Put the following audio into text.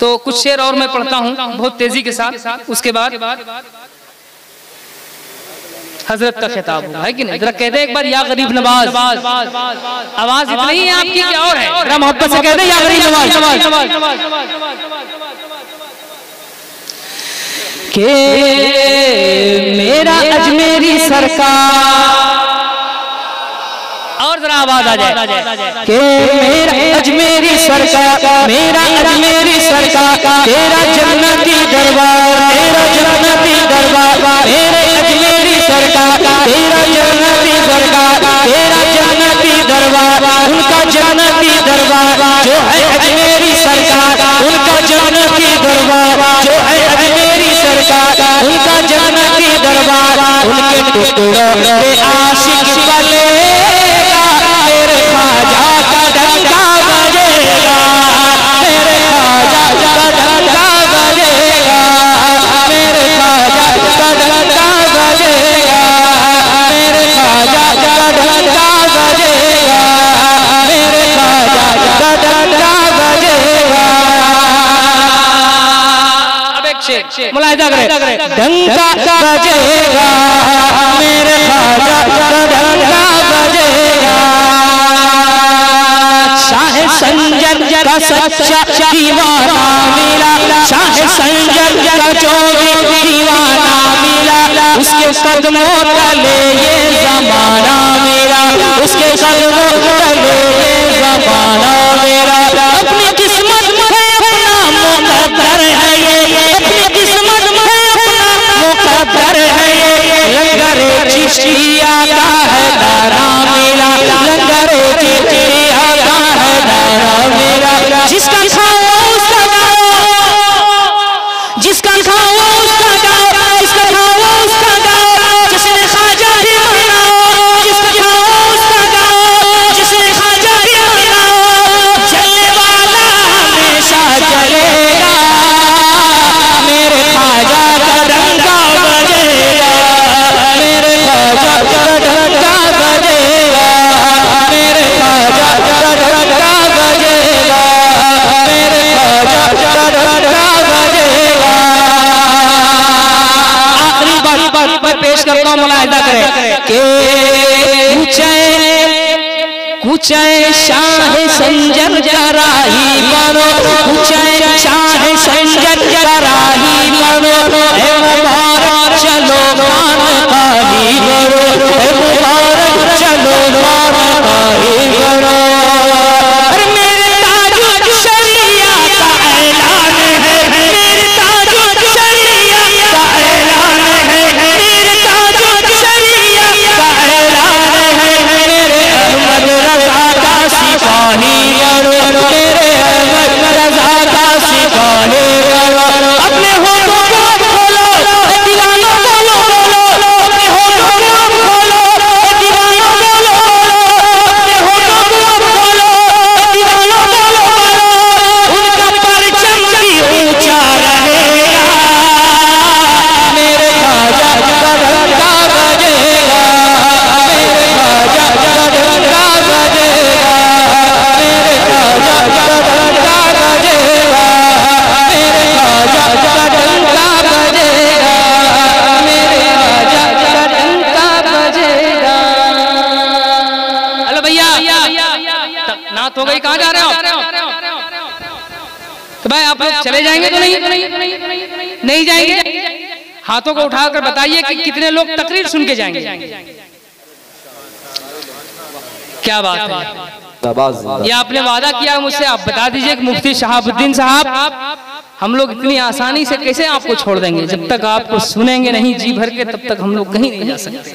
तो कुछ शेर और मैं पढ़ता हूँ, बहुत तेज़ी के साथ। उसके बाद हज़रत का खिताब होगा, है कि नहीं? जरा कहते एक बार, या गरीब नवाज़। आवाज़ इतनी ही आपकी क्या और है? जरा मोहब्बत से कहते या गरीब नवाज़। के मेरा अजमेरी सरकार और जरा आवाज़ आ जाए। के मेरा अजमेरी सरकार मेरा अजमेरी सरकार तेरा जन्नती दरबार तेरा जन्नती दरबार मेरे अजमेरी सरकार तेरा जन्नती सरकार तेरा जन्नती दरबार उनका जन्नती दरबार जो है अजमेरी सरकार उनका जन्नती दरबार जो है अजमेरी सरकार उनका जन्नती दरबार उनके टुकड़ों आशिक बलेगा शेर मुलायदा करे डंका बजेगा। मेरे खाजा का डंका बजेगा। शाह संजन का सच्चा दीवाना मिला। शाह संजन का जोगी दीवाना मिला। उसके कदमों Shri हूँ मुलाहिदा करें। के कुचे कुचे शाह संजर जराही बनो कुचे शाह नात हो गई, कहाँ जा रहे हो? तो भाई, आप लोग चले जाएँगे तो नहीं? नहीं जाएँगे? हाथों को उठाकर बताइए कि कितने लोग तकरीर सुन के जाएँगे। क्या बात है? ये आपने वादा किया मुझसे, आप बता दीजिए कि मुफ्ती शहाबुद्दीन साहब, हम लोग इतनी आसानी से कैसे आपको छोड़ देंगे? जब तक आपको सुनेंगे नहीं जी भर के, तब तक हम लोग कहीं नहीं जा सकते।